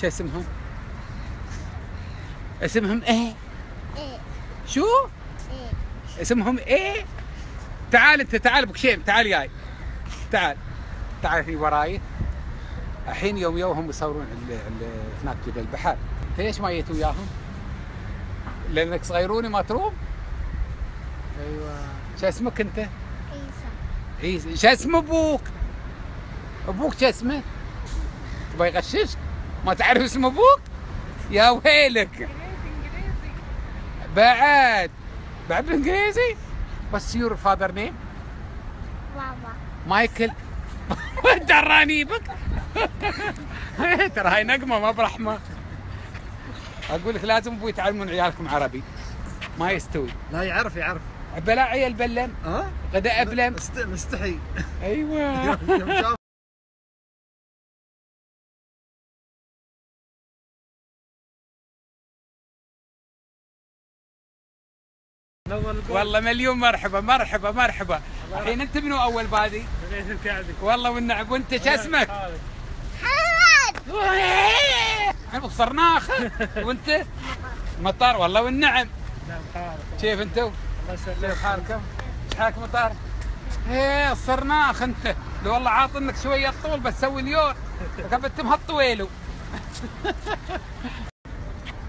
شو اسمهم؟ اسمهم إيه؟ إيه. شو؟ اسمهم إيه؟ تعال أنت تعال بكشيم تعال جاي تعال تعال هني وراي الحين يوم يومهم يصورون ال- ال- هناك جبل البحر أنت ليش ما جيت وياهم؟ لأنك صغيروني ما تروم؟ أيوه شو اسمك أنت؟ عيسى عيسى شو اسم أبوك؟ أبوك شو اسمه؟ تبغى يغشش؟ ما تعرف اسم أبوك؟ يا ويلك بعد بعد بالانجليزي؟ what's your father name بابا مايكل دراني بك. *laughs* ترى هاي نقمة ما برحمة. أقول لك لازم أبوي يتعلمون عيالكم عربي. ما يستوي. لا يعرف يعرف. بلا عيل بلم ها؟ غدا ابلم مست- مستحي. أيوه. *laughs* والله مليون مرحبا مرحبا مرحبا. الحين انت منو أول بادي؟ والله والنعم وانت شو اسمك؟ حمد ابو صرناخه وانت؟ مطار والله والنعم. نعم كيف أنتم الله يسلمك. كيف حالكم؟ إيش حالك مطار؟ إيه الصرناخ انت. لو والله عاطنك شوية طول بس سوي اليوم. *laughs* قبل هالطويلو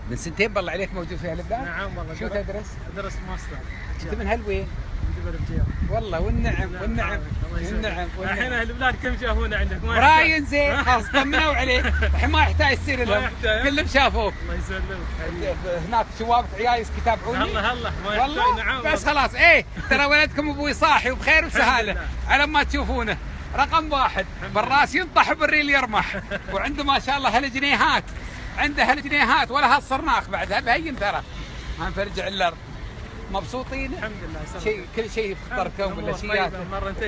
من سنتين بالله عليك موجود في هالبلاد نعم والله شو درس- تدرس؟ درس ماستر. أنت من هالوين؟ من جبل الجيران والله والنعم نعم، والنعم. والنعم الحين أهل البلاد كم شافونا عندك؟ ما براين. زين خلاص طمنوا عليك. الحين ما يحتاج يصير لهم. كلهم شافوك. الله يسلمك. هناك شواب عيايس يتابعوني هلا هلا. ما والله نعم بس خلاص إيه ترى ولدكم أبوي صاحي وبخير وسهاله. على ما تشوفونه. رقم واحد بالرأس ينطح وبالريل يرمح. وعنده ما شاء الله هالجنيهات. عنده هالجنيهات ولا هالصرناخ بعدها بهين ترى. ما نفرجع الأرض مبسوطين. الحمد لله. شيء كل شيء في خطركم ولا شيء. مرة أنت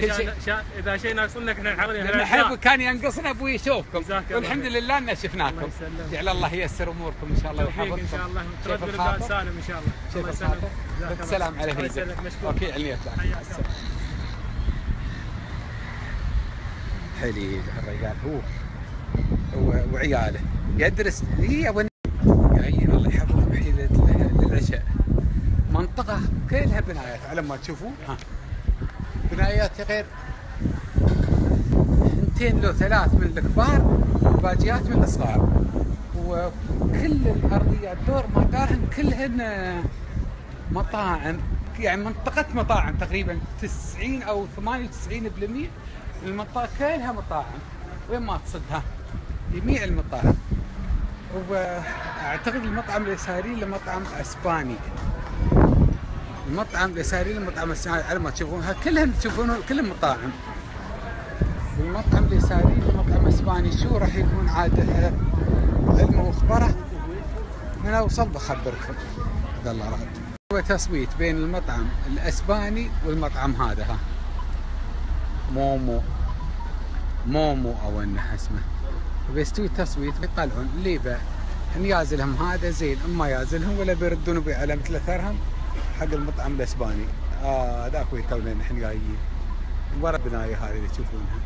شا... إذا شيء ناقصنك إحنا حاضرين هلا حب كان ينقصنا أبوي يشوفكم والحمد. لله إن شفناكم. جعل الله ييسر أموركم إن شاء الله توفيق إن ويحفظكم. شاء الله ترد؟ بالبال سالم إن شاء الله. شوف. الخاطر خير. على أوكي عليك. حليل الرجال. هو وعياله. يدرس هي ون... يعين الله يحفظهم لل- للعشاء. منطقة كلها بنايات. على ما تشوفون. ها. بنايات غير. اثنتين لو ثلاث من الكبار وباقيات من الصغار. وكل الارضيات دور ما دارهن كلهن مطاعم. يعني منطقة مطاعم تقريبا 90 أو 98% من المنطقة كلها مطاعم. وين ما تصدها. جميع المطاعم. وأعتقد المطعم اليساري له مطعم إسباني. المطعم اليساري له مطعم إسباني على ما تشوفونها كلهم تشوفون كلهم مطاعم المطعم اليساري له مطعم إسباني شو راح يكون عاده علم واخبره من اوصل بخبركم عبد الله راد هو تصويت بين المطعم الإسباني والمطعم هذا ها. مومو. مومو أو إنه اسمه. بيستوي تصويت بيطلعون. اللي يبيع يازلهم هذا زين اما يازلهم ولا بيردون بي على مثل أثرهم. حق المطعم الأسباني. آه ذاك تونا نحن جايين. ورا البنايه هذه اللي تشوفونها.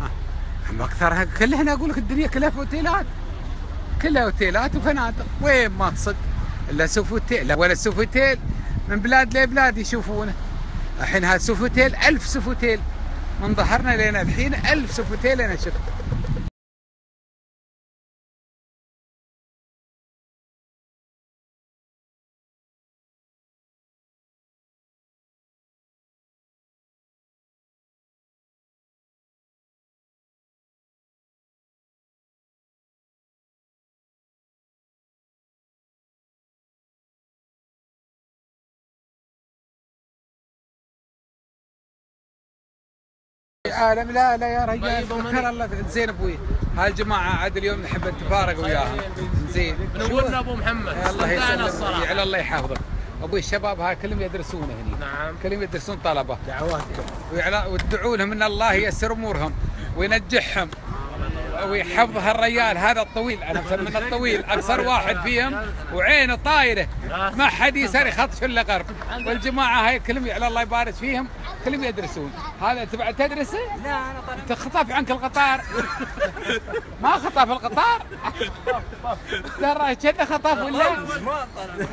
ها. اما اكثرها كلها هنا أقول لك الدنيا كلها في أوتيلات. كلها أوتيلات وفنادق. وين ما تصد. إلا سوفوتيل لا ولا سوفوتيل من بلاد لبلاد يشوفونه. الحين هذا سوفوتيل ألف سوفوتيل من ظهرنا لنا الحين ألف سوفوتيل أنا شفت عالم لا لا يا رجال ذكر الله. زين أبوي. هاي الجماعة عاد اليوم نحب نتفارق وياهم. زين. منورنا ابو محمد الله يسلمك. على الله يحفظك أبوي الشباب هاي كلهم يدرسون هني. نعم. كلهم يدرسون طلبة. دعواتكم. وتدعوا لهم إن الله ييسر أمورهم وينجحهم. ويحفظ هالريال. هذا الطويل أنا مسمينه الطويل اقصر واحد فيهم وعينه طايرة. ما حد يسار يخطش الا غرب والجماعة هاي كلهم على الله يبارك فيهم. كلهم يدرسون. هذا تبع تدرس لا أنا طالع تخطف عنك القطار. ما خطف القطار؟ ترى كذا خطف ولا؟ ما طالع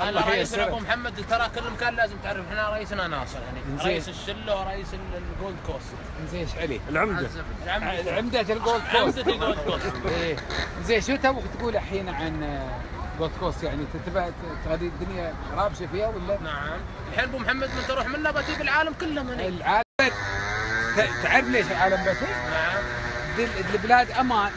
هلا رئيسنا ابو محمد ترى كل مكان لازم تعرف إحنا رئيسنا ناصر يعني. رئيس الشلة ورئيس ال- الجولد كوست زين إيش عليه؟ العمدة العمدة عمدة الجولد كوست الجولد كوست إيه. زين شو تبغى تقول الحين عن آه، جولد كوست يعني تتبع هذه الدنيا رابشه فيها ولا؟ نعم. الحين أبو محمد من تروح منه بتجيب العالم كله من هنا. العالم تعرف ليش العالم بتي؟ نعم. دل- البلاد أمان.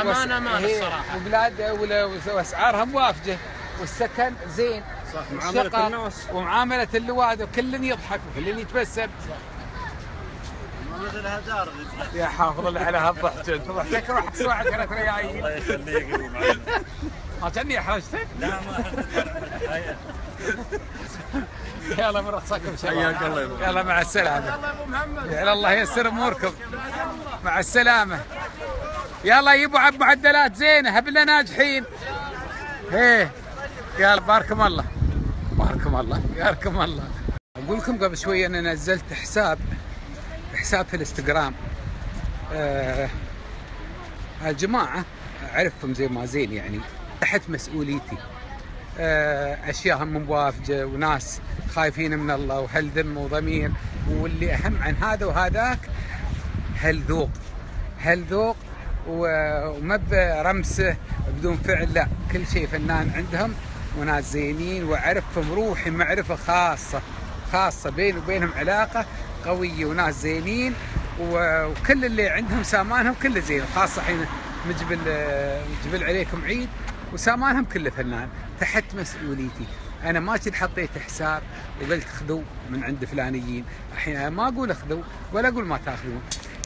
أمان وس- أمان هي- الصراحة. وبلاد ولا- واسعارها موافجه والسكن زين. صح. معاملة الناس. ومعاملة اللواد وكل يضحك وكل يتبسم. ما يا حافظ الله على هالضحك انت ضحكك روح تسوى ثلاث ريايل الله يخليك يا ابو ما كأني احرجتك لا ما يلا من رخصكم شباب. حياك الله. يلا مع السلامة. الله أبو محمد. يلا الله ييسر أموركم. مع السلامة. يلا يبوا عب معدلات زينة هبلنا ناجحين. إيه يلا باركم الله. باركم الله باركم الله. أقول لكم قبل شوي أنا نزلت حساب. حساب في الانستغرام. آه الجماعة اعرفهم زي ما زين يعني تحت مسؤوليتي. آه، أشياء هم موافجه وناس خايفين من الله وهل ذم وضمير. واللي أهم عن هذا وهذاك هل ذوق. هل ذوق وما برمسه بدون فعل لا. كل شيء فنان عندهم وناس زينين. واعرفهم روحي معرفة خاصة خاصة بيني وبينهم علاقة قويه وناس زينين وكل اللي عندهم سامانهم كله زين خاصة حين مجبل مجبل عليكم عيد وسامانهم كله فنان. تحت مسؤوليتي. أنا ما كنت حطيت حساب وقلت خذوا من عند فلانيين. الحين أنا ما أقول خذوا ولا أقول ما تاخذون.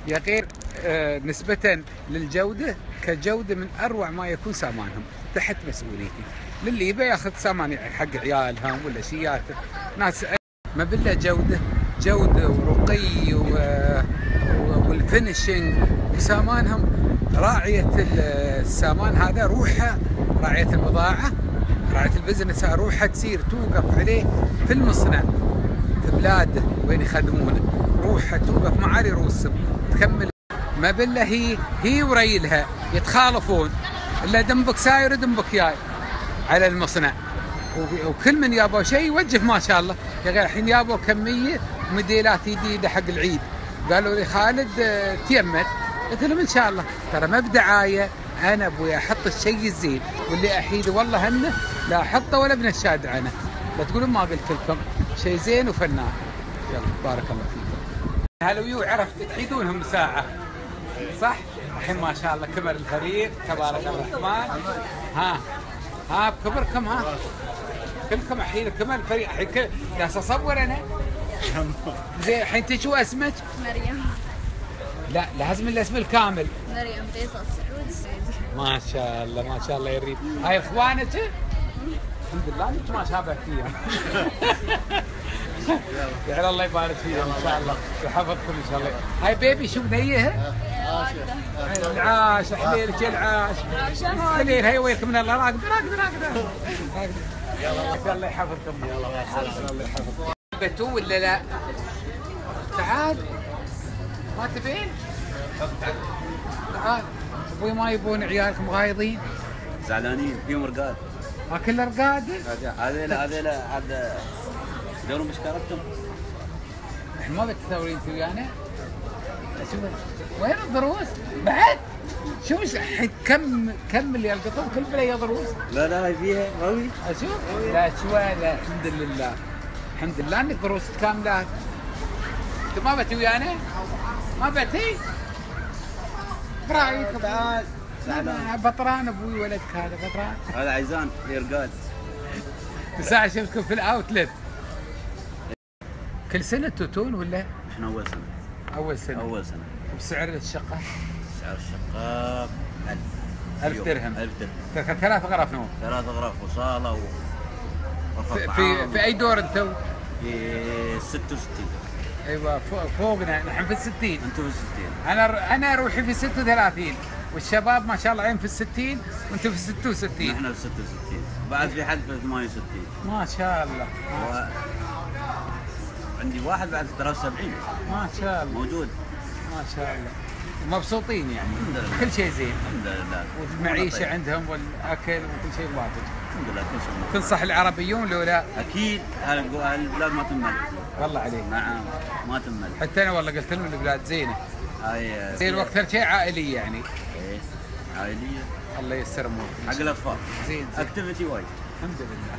يا غير آه، نسبة للجودة كجودة من أروع ما يكون سامانهم. تحت مسؤوليتي. للي يبي ياخذ سامان حق عيالهم ولا شيات ناس ما جودة. جودة ورقي و... و- وال finishing وسامانهم راعية ال- السامان هذا روحها راعية البضاعة راعية ال business روحها تسير توقف عليه في المصنع في بلاده وين يخدمونه روحها توقف معالي رؤوسهم تكمل ما بالله هي هي وريلها يتخالفون. إلا دنبك ساير ودنبك جاي على المصنع. وكل من يابوا شيء يوجه ما شاء الله. غير الحين يابوا كمية موديلات جديده حق العيد. قالوا لي خالد آه، تيمت قلت لهم إن شاء الله. ترى ما بدعاية. أنا أبوي أحط الشيء الزين. واللي أحيد والله هنه لا أحطه ولا بنشاد عنه. لا تقولون ما قلت لكم. شيء زين وفنان. يلا بارك الله فيكم. هلا ويو عرفت تحيدونهم ساعة. صح؟ الحين ما شاء الله كبر الفريق. تبارك الرحمن. ها ها بكبركم ها. كلكم الحين كبر الفريق الحين جالس اصور أنا؟ زين الحين انت شو اسمك؟ مريم. لا لازم الاسم الكامل. مريم فيصل سعود السعودي ما شاء الله ما شاء الله يريد هاي إخوانك؟ الحمد لله انك ما شابهتيهم *laughs* يعني الله يبارك فيهم إن شاء الله. ويحفظكم إن شاء الله. هاي بيبي شو بنيها؟ العاش حليلك العاش. حليل هي ويلكم من الله. راقد راقد. راقد. راقد الله يحفظكم. الله يحفظكم. بتو ولا لا؟ تعال. ما تبين؟ تعال. أبوي ما يبون عيالكم غايضين. زعلانين فيهم رقاد. ما كل رقاد؟ هذيل هذيل عاد دوروا مشكلتهم. إحنا ما بتثورين انت ويانا شوف وين الضروس بعد. شو كم كم اللي القطن كل بلا دروس لا لا هاي فيها قوي. أشوف؟ لا شوي لا الحمد لله. الحمد لله إنك دروس كاملات أنت ما بتي ويانا؟ ما بتي؟ برايك تعال بطران أبوي ولدك هذا بطران. هذا عيزان في رقاد ساعة شفتكم في ال outlet كل سنة توتون ولا؟ إحنا أول سنة. أول سنة. أول سنة. بسعر الشقة. الشقه 1000 ألف درهم. 1000 درهم. ثلاث غرف نوم ثلاث غرف وصالة و في. في, في أي دور أنتم؟ في 66 أيوه فوق فوقنا. نحن في الستين. أنتم في الستين. أنا أنا روحي في 36 والشباب ما شاء الله عين في الستين وأنتم في 66 نحن في 66 بعد في حد في 68 ما شاء الله. و... عندي واحد بعد 73 ما شاء الله. موجود. ما شاء الله. مبسوطين يعني. الحمد لله. كل شيء زين. الحمد لله. والمعيشه طيب. عندهم والأكل وكل شيء واجد. الحمد لله كل شيء تنصح العرب ييون لو لا؟ أكيد. هالقو- هالبلاد ما تمل؟ والله عليك. نعم ما تمل. حتى أنا والله قلت لهم البلاد زينة. هاي زين وأكثر شيء عائليه يعني. إيه. عائلية. الله ييسر أمورك. حق الأطفال. زين زين. activity وايد. الحمد لله.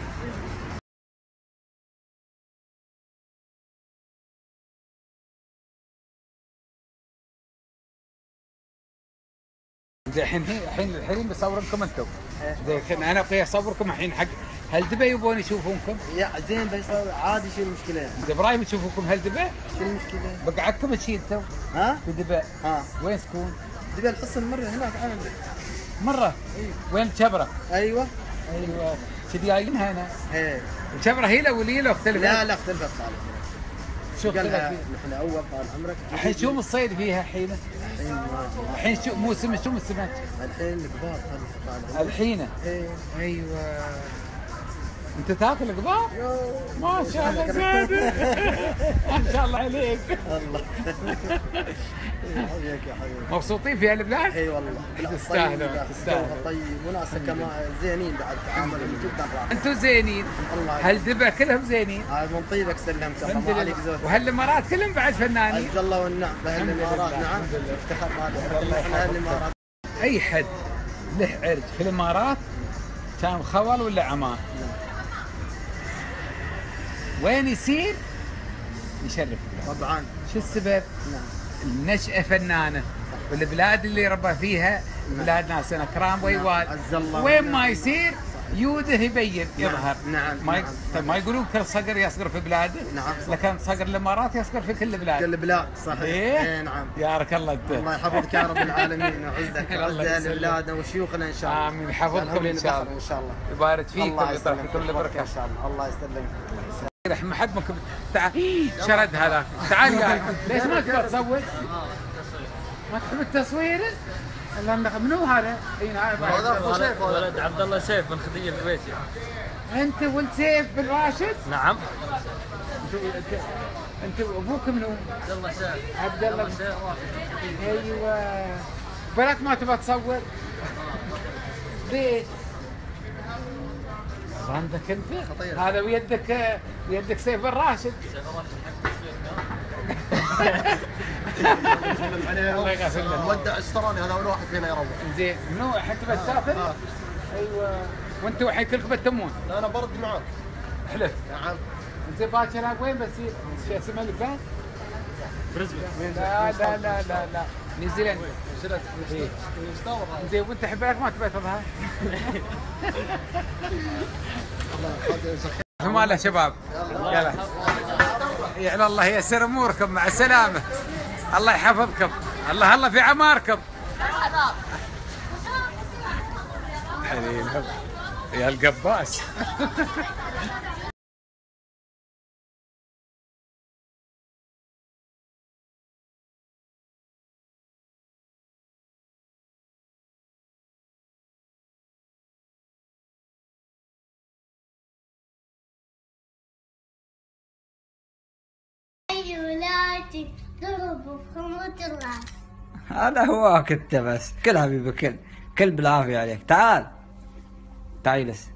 الحين الحين الحين بصوركم أنتم زين الحين أنا أبغى أصوركم الحين حق هل دبي يبون يشوفونكم؟ يا زين بس عادي شو المشكلة؟ انت إبراهيم يشوفوكم هل دبي؟ شو المشكلة؟ بقعدكم تشيل تو ها؟ في دبي ها وين تكون؟ تبي الحصن مرة هناك عندك مرة وين شبره؟ أيوه أيوه شو جايينها هنا؟ إيه الشبرة هي لا ولي لا اختلفت؟ لا لا اختلفت طالب شوف فيه. نحن أول طال عمرك الحين شو الصيد فيها الحين؟ الحين شو موسم شو السمك؟ الحين الكبار طال طال الحين إيه أيوه انت تاكل قبار؟ ما شاء الله. *laughs* زين ما شاء الله عليك. الله حياك يا حبيبي مبسوطين في هالبلاد؟ إي والله. بالعكس تستاهلوا، طيب، تستاهلوا. جوها طيب. كمان زينين بعد تعاملهم جدا راحه أنتم زينين. الله هل دبا كلهم زينين؟ من طيبك سلمت. الحمد الله عليك لله زود وهالامارات كلهم بعد فنانين؟ عز الله والنعم. بهالامارات نعم. افتخر والله هذا إحنا هالامارات أي حد له عرج في الإمارات كان خول ولا عمان وين يصير؟ يشرف. طبعا. شو السبب؟ نعم النشأة فنانة. والبلاد اللي ربى فيها بلاد ناس اكرام ويوال. عز الله وين. ما يصير يوده يبين نعم، يظهر. نعم، ما ي... نعم. طيب ما يقولون كل صقر يصقر في بلاده؟ نعم، صح. لكن صقر الإمارات يصقر في كل بلاد. كل بلاد صحيح. إيه؟ إيه نعم. يارك الله أنت. الله يحفظك يا رب العالمين *laughs* الله ويعز يسلمك. بلادنا وشيوخنا إن شاء الله. آمين. يحفظكم إن شاء الله. إن شاء الله. يبارك فيكم الله ويطرح يسلمك. لكم البركه إن شاء الله. الله يسلمك. رحم حد تعال شرد هذا تعال يا ليش ما تبغى تصور؟ ما تحب التصوير؟ الله منو هذا؟ إي نعم ولد عبد الله سيف من خديجة البيتي أنت ولد سيف بن راشد؟ نعم انت أبوك منو؟ عبد الله سيف عبد الله سيف أيوه بلك ما تبغى تصور؟ ليش؟ عندك انت؟ هذا ويدك ويدك سيف بن راشد. *laughs* *laughs* الله يغفر له ودع استراني هذا أول واحد فينا يروح زين. منو؟ حتى بتسافر؟ أيوه. وانتوا الحين كلكم بتتمون لا أنا برد معاك. حلف. نعم. انت باكر وين؟ بسير؟ شو اسمه البلد؟ بريزبن لا لا لا لا لا. نيوزيلندا. زين وانت حبيبك ما تبي تظهر؟ في ماله شباب. يلا. يعلى الله ييسر أموركم. مع السلامة. الله يحفظكم. الله الله في عماركم يا القباس. ضربوا بخمرة الراس. هذا هواك انت بس. كل حبيبي كل كل بالعافية عليك. تعال. تعال جلس